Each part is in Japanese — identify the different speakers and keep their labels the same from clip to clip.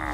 Speaker 1: えっ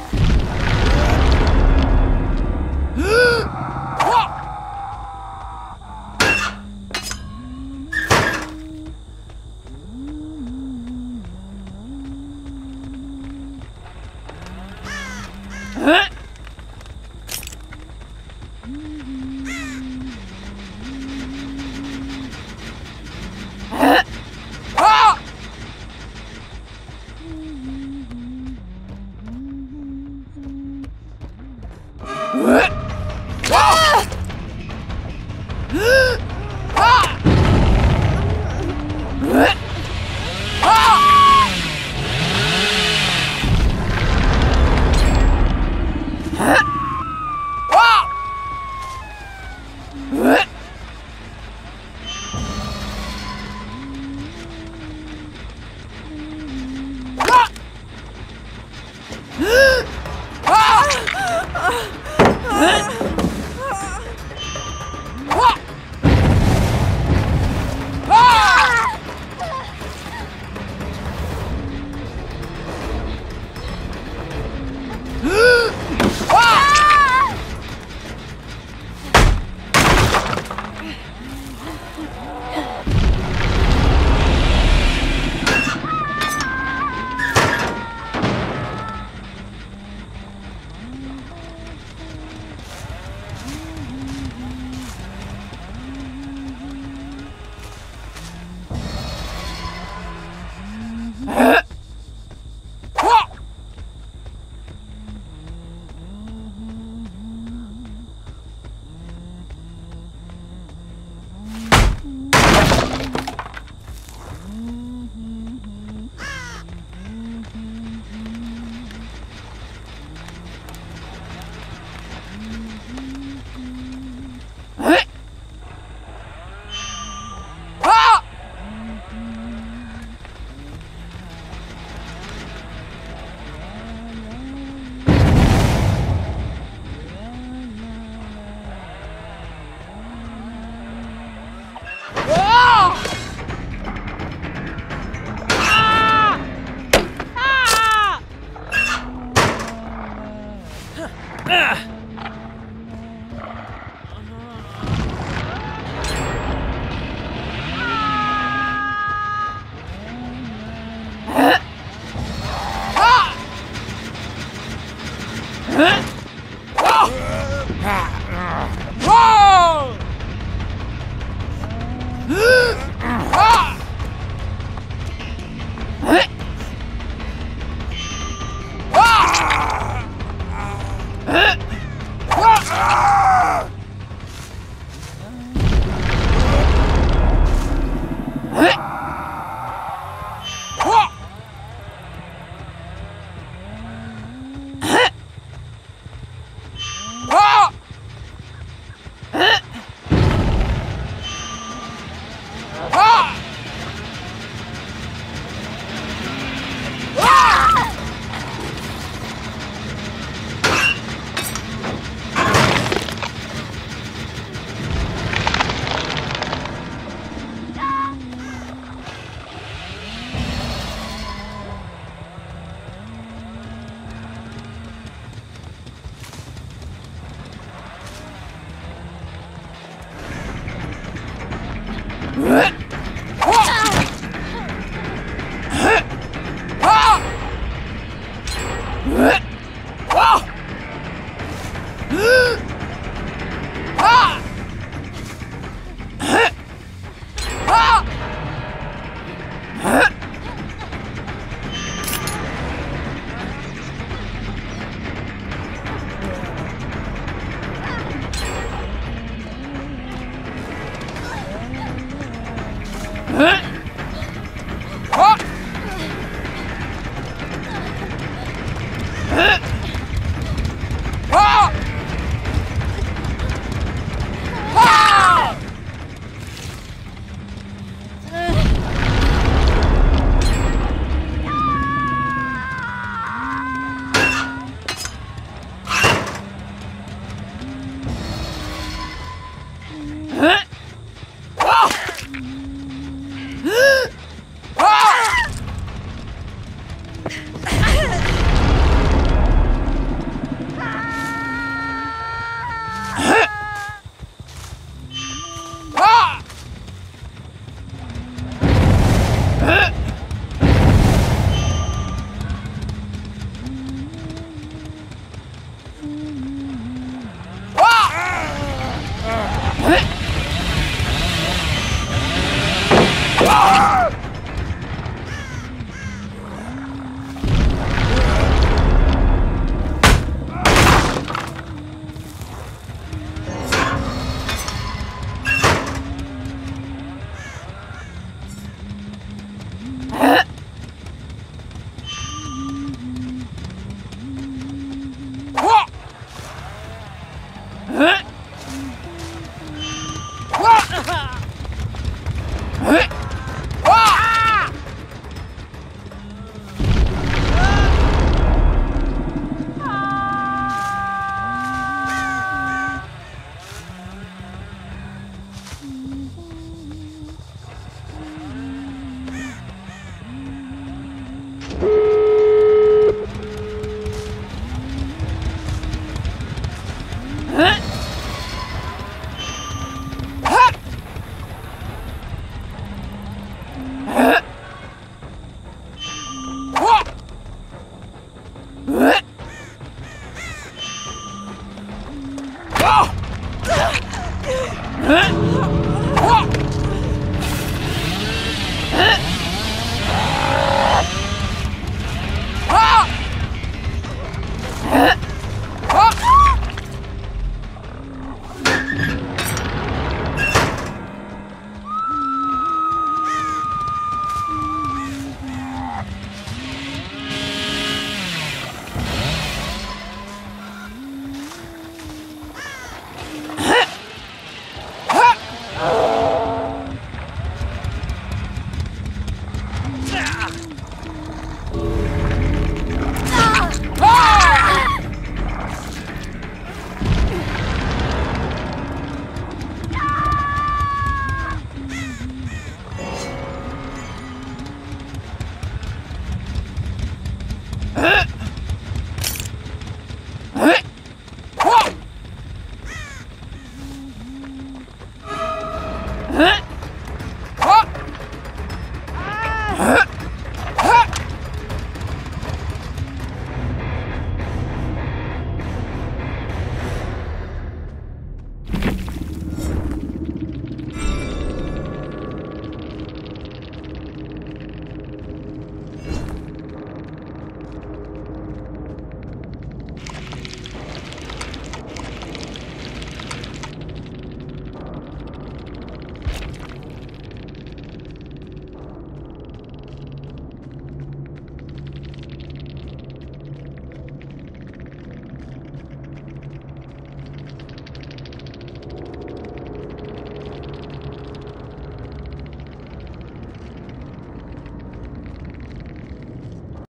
Speaker 1: Huh?